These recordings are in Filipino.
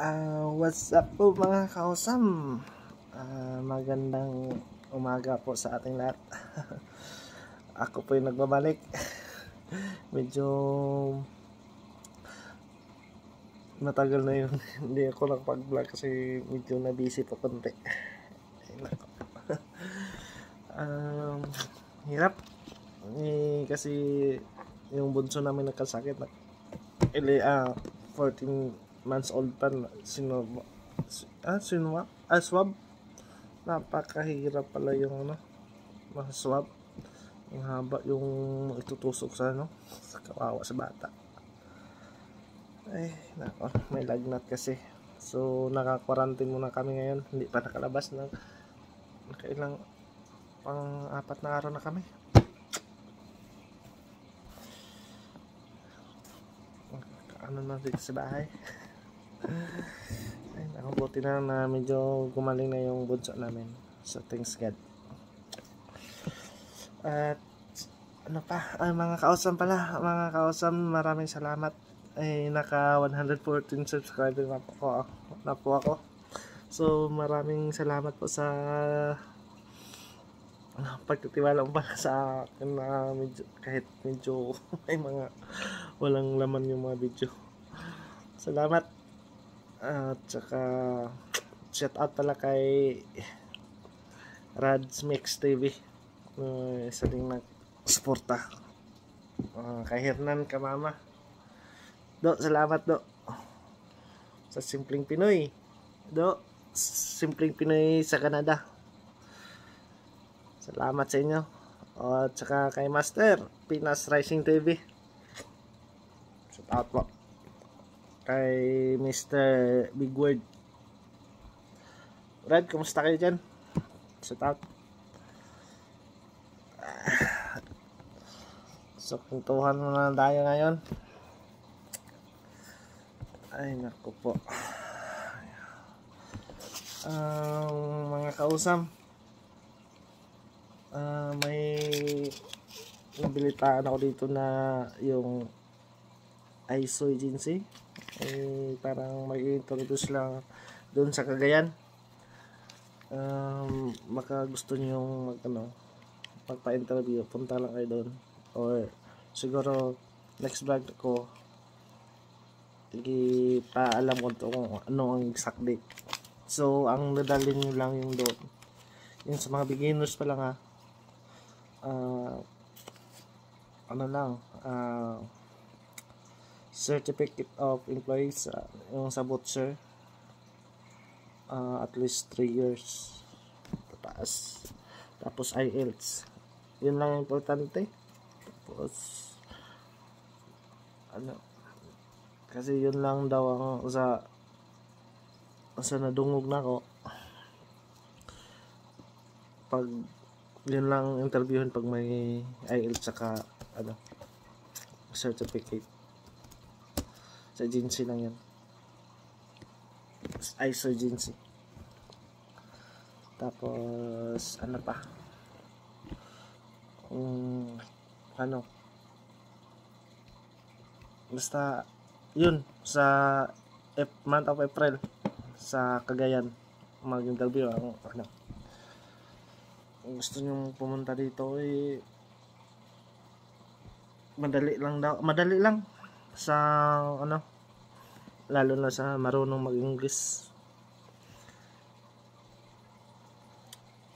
Ah, what's up po mga kausam? Ah, magandang umaga po sa ating lahat. Ako po yung nagbabalik. Medyo matagal na yun. Hindi ako nakapag-vlog kasi medyo na busy po konti. Um, hirap. Eh, kasi yung bunso namin nagkasakit na ili ah 14 months old pa na sino ah sino ah swab? Napakahirap pala yung ano mga swab. Yung haba yung itutusok sa ano sa kawawa sa bata. Ay nako may lagnat kasi. So naka-quarantine muna kami ngayon. Hindi pa nakalabas na nakailang pang apat na araw na kami. Ano na dito sa bahay ay naku buti na na medyo gumaling na yung bunso namin. So thanks God. At ano pa? Ay mga kausam pala. Mga kausam maraming salamat. Ay naka 114 subscriber na po ako, na po ako. So maraming salamat po sa uh, pagtitiwala mo pala sa akin na medyo, kahit medyo may mga walang laman yung mga video. Salamat at saka shout out pala kay Rads Mix TV uh, isa ding nag-suporta uh, kay Hernan Kamama do salamat do sa Simpleng Pinoy do Simpleng Pinoy sa Canada Salamat sa inyo. O, at saka kay Master, Pinas Rising TV. Shout out po. Kay Mr. Big Word. Red, kumusta kayo dyan? Shout out. So, kuntuhan mo na tayo ngayon. Ay, naku po. Um, mga kausam, uh, may nabilitaan ako dito na yung ISO agency. Eh, parang may introduce lang doon sa Cagayan. Um, maka gusto nyo mag ano magpa-interview punta lang kayo doon. Or siguro next vlog ko hindi pa alam ko kung ano ang exact date. So ang nadalin nyo lang yung doon. Yung sa mga beginners pa lang ha. Uh, ano lang uh, certificate of employees uh, yung sa butcher uh, at least 3 years. Taas tapos IELTS yun lang importante. Tapos ano kasi yun lang daw ang sa sa nadungog na ako. Pag yun lang interviewin pag may IELTS saka ano certificate sa agency lang yan ISO agency tapos ano pa? Um, ano? Basta yun sa F month of April sa Cagayan mag interview ang ano? Kung gusto nyo pumunta dito eh madali lang daw madali lang sa ano lalo na sa marunong mag English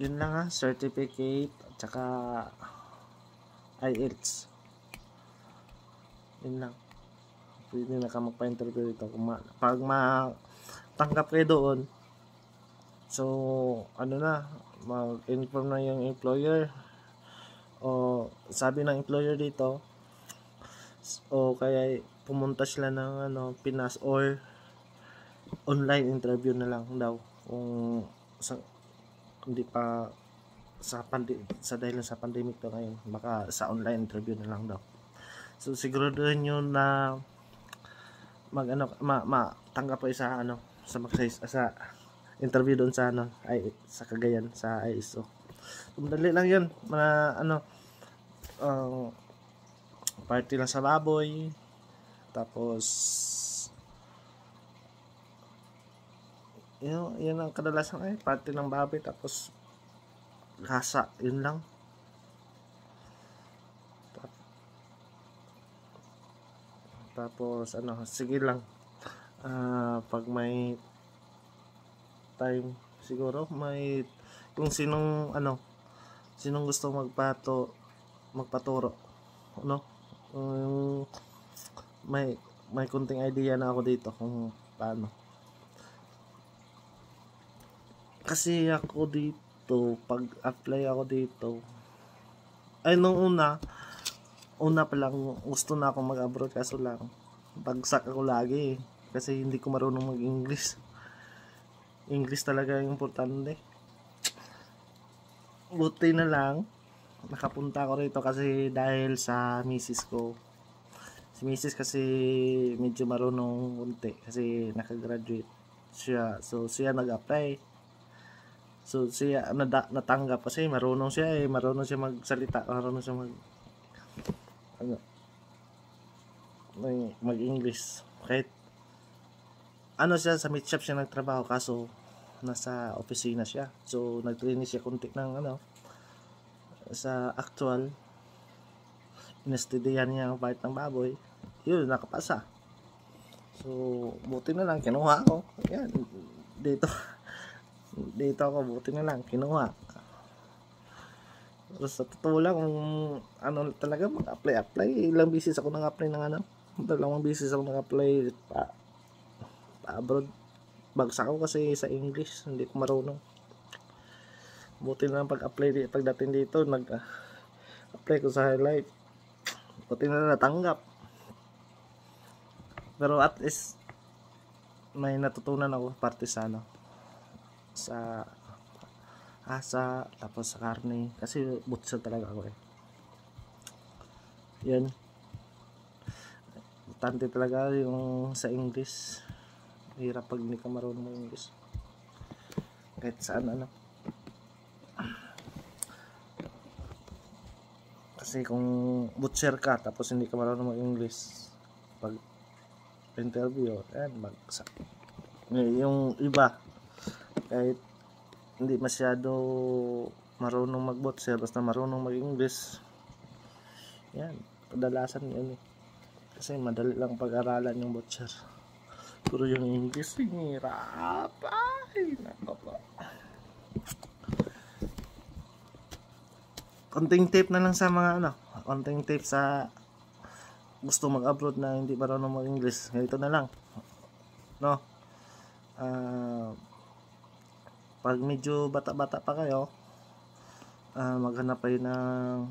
yun lang ha certificate at saka IELTS yun lang. Pwede na ka magpa-interview dito kung ma pag matanggap kayo doon. So ano na mag-inform na yung employer. O sabi ng employer dito o kaya pumunta sila ng ano Pinas or online interview na lang daw kung sa hindi pa sa pandi sa dahil sa pandemic to ngayon baka sa online interview na lang daw so siguraduhin nyo na mag ano ma, ma tanggap kayo sa ano sa magsayis sa interview doon sa ano ay sa Cagayan sa ISO. Madali lang 'yun. Mga ano uh, party lang sa baboy. Tapos yun, yun ang kadalasan ay parte ng baboy tapos gasa yun lang. Tap- tapos ano sige lang. Ah pag may time siguro may kung sinong ano sinong gusto magpato magpaturo ano yung may may kunting idea na ako dito kung paano. Kasi ako dito pag apply ako dito ay nung una una pa lang gusto na ako mag abroad kaso lang bagsak ako lagi kasi hindi ko marunong mag English English talaga yung importante. Buti na lang nakapunta ako rito kasi dahil sa misis ko. Si misis kasi medyo marunong unti kasi nakagraduate siya. So siya nag-apply. So siya nada, natanggap kasi marunong siya eh. Marunong siya magsalita. Marunong siya mag ano mag-English. Kahit ano siya sa meat shop siya nagtrabaho kaso nasa opisina siya. So nag-training siya kunti ng ano sa actual inastudiyan niya ang bite ng baboy yun nakapasa. So buti na lang kinuha ko yan dito. Dito ako buti na lang kinuha. Pero sa totoo lang kung ano talaga mag-apply apply. Ilang beses ako nang-apply ng ano? Dalawang beses ako nang-apply pa, pa abroad. Bagsak ako kasi sa English hindi ko marunong buti na lang pag-apply pagdating dito nag ah, ko sa highlight. Buti na natanggap. Pero at least may natutunan ako parte sa ano sa asa tapos sa karne. Kasi butcher talaga ako eh. Yun. Importante talaga yung sa English. Hirap pag hindi ka marunong mag English. Kahit saan ano kasi kung butcher ka tapos hindi ka marunong mag English pag interview yan bagsak. Eh, yung iba kahit hindi masyado marunong mag butcher basta marunong mag English yan kadalasan yun eh. Kasi madali lang pag-aralan yung butcher. Pero yung English hirap. Ay nako konting tip na lang sa mga ano konting tip sa gusto mag-abroad na hindi marunong mag-English. Ganito na lang. No? Ah, pag medyo bata-bata pa kayo ah, maghanap kayo ng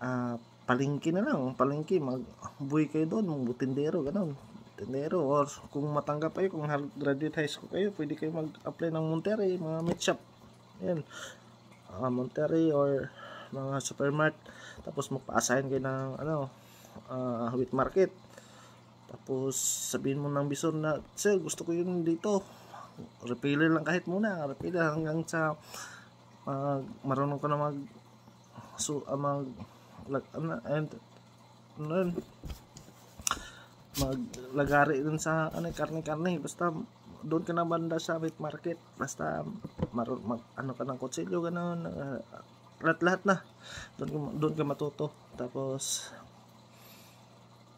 ah, palengke na lang. Palengke magbuhay kayo doon mag tindero ganun. Tindero or kung matanggap kayo kung graduate high school kayo pwede kayo mag-apply ng Monterrey mga meat shop. Yan uh, Monterrey or mga supermarket. Tapos magpa-assign kayo ng ano ah, wheat market. Tapos sabihin mo ng bison na sir gusto ko yun dito. Repealer lang kahit muna repealer hanggang sa mag marunong ka na mag so ah, mag lag, ano, and ano maglagari dun sa ano karne-karne. Basta doon ka na banda sa meat market. Basta marun mag, ano ka ng kutsilyo ganun uh, lahat-lahat na. Doon doon ka matuto. Tapos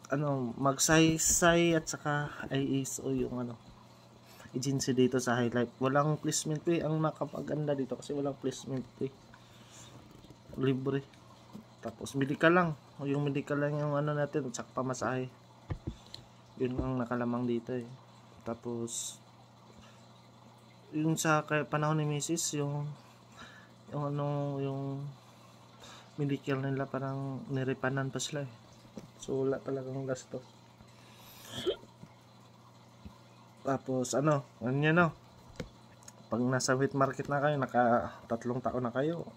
ano magsaysay at saka ISO yung ano agency dito sa highlight walang placement fee ang nakapaganda dito kasi walang placement fee libre. Tapos medical lang. Yung medical lang yung ano natin at saka pamasahe yun ang nakalamang dito eh. Tapos yung sa panahon ni Mrs. yung yung ano yung medical nila parang nirepanan pa sila eh. So wala talagang gasto. Tapos ano ano yan no? Pag nasa wheat market na kayo naka tatlong taon na kayo.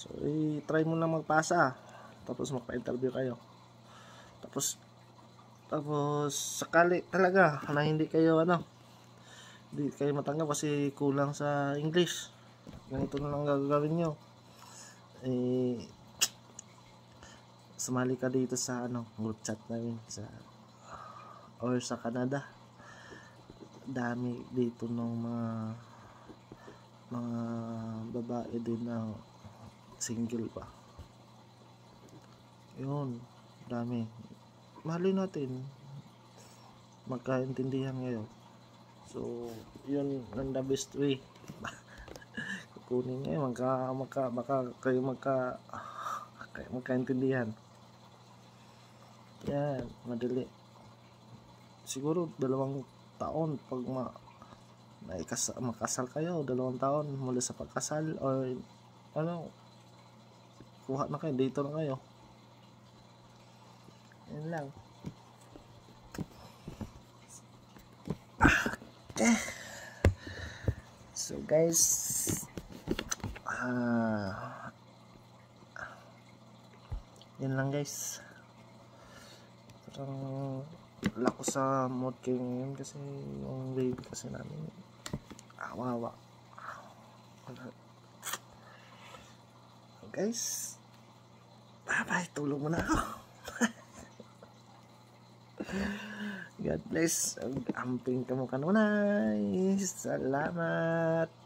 So i-try mo na magpasa. Tapos magpa-interview kayo. Tapos tapos sakali talaga na hindi kayo ano hindi kayo matanggap kasi kulang sa English. Ganito na lang gagawin nyo. Eh sumali ka dito sa ano group chat namin sa or sa Canada. Dami dito ng mga mga babae din na single pa. Yun dami. Mahalin natin. Magkaintindihan ngayon so yun ang the best way. Kukunin ngayon magka, magka, baka kayo magka kayo magkaintindihan. Yan madali. Siguro dalawang taon pag ma naikasa, makasal kayo dalawang taon mula sa pagkasal or ano kuha na kayo dito na kayo. Yun lang okay so guys ah yun lang guys. Parang wala ko sa mod kayo ngayon kasi yung baby kasi namin awawa wala. So guys bye bye tulog muna ako God bless. Amping kamu kanunay. Salamat.